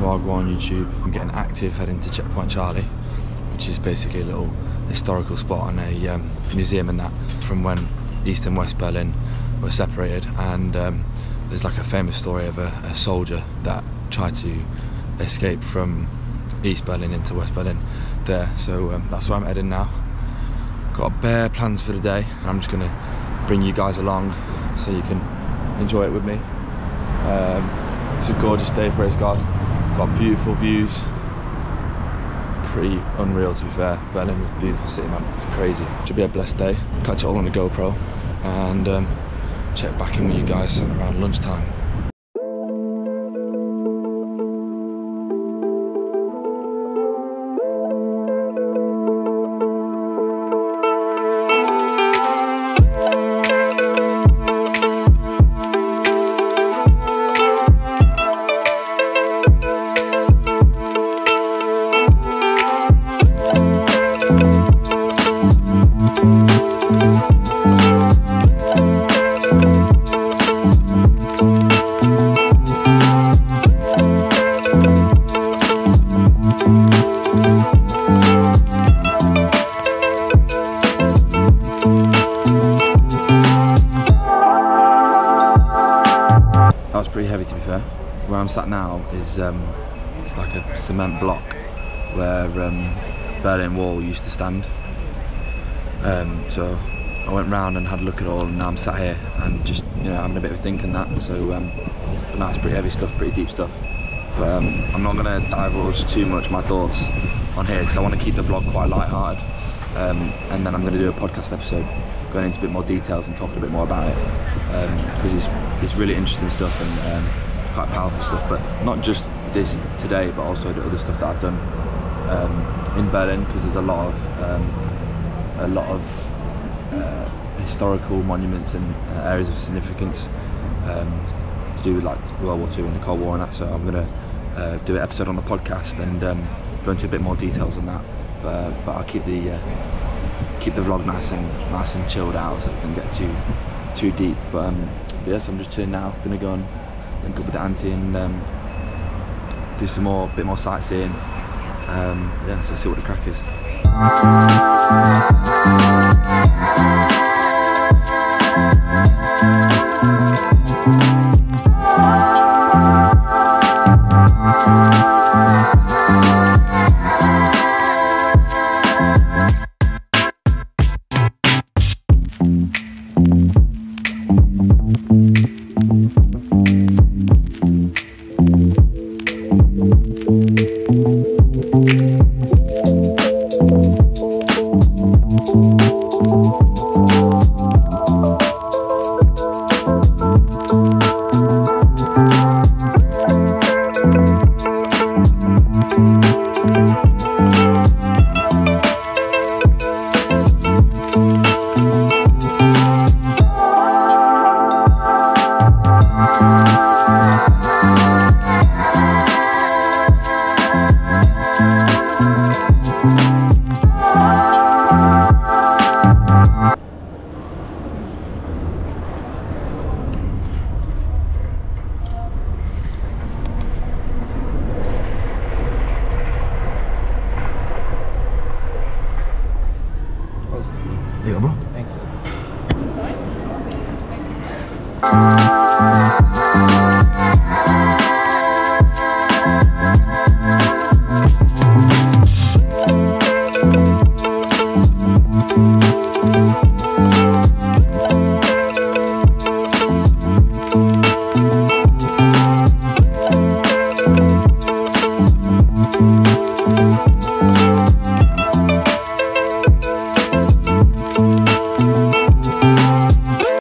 while go on YouTube. I'm getting active heading to Checkpoint Charlie, which is basically a little historical spot and a um, museum and that from when East and West Berlin were separated. And um, there's like a famous story of a, a soldier that tried to escape from East Berlin into West Berlin there. So um, that's where I'm heading now. Got bare plans for the day. And I'm just gonna bring you guys along so you can enjoy it with me. Um, it's a gorgeous day, praise God. Got beautiful views. Pretty unreal to be fair. Berlin is a beautiful city, man. It's crazy. Should be a blessed day. Catch it all on the GoPro and um, check back in with you guys around lunchtime. Heavy to be fair. Where I'm sat now is um, it's like a cement block where um, Berlin Wall used to stand. Um, so I went round and had a look at all and now I'm sat here and just you know having a bit of a think and that. So um, but pretty heavy stuff, pretty deep stuff. But um, I'm not going to divulge too much my thoughts on here because I want to keep the vlog quite light-hearted. Um, and then I'm going to do a podcast episode going into a bit more details and talking a bit more about it because it's, it's really interesting stuff and um, quite powerful stuff but not just this today but also the other stuff that I've done um, in Berlin because there's a lot of um, a lot of uh, historical monuments and uh, areas of significance um, to do with like World War II and the Cold War and that so I'm going to uh, do an episode on the podcast and um, go into a bit more details on that but, uh, but I'll keep the uh, keep the vlog nice and nice and chilled out so it doesn't get too too deep. But, um, but I'm just chilling now. Gonna go and link up with the auntie and um, do some more, a bit more sightseeing. Um, yeah, so see what the crack is. Yeah, bro. Thank you.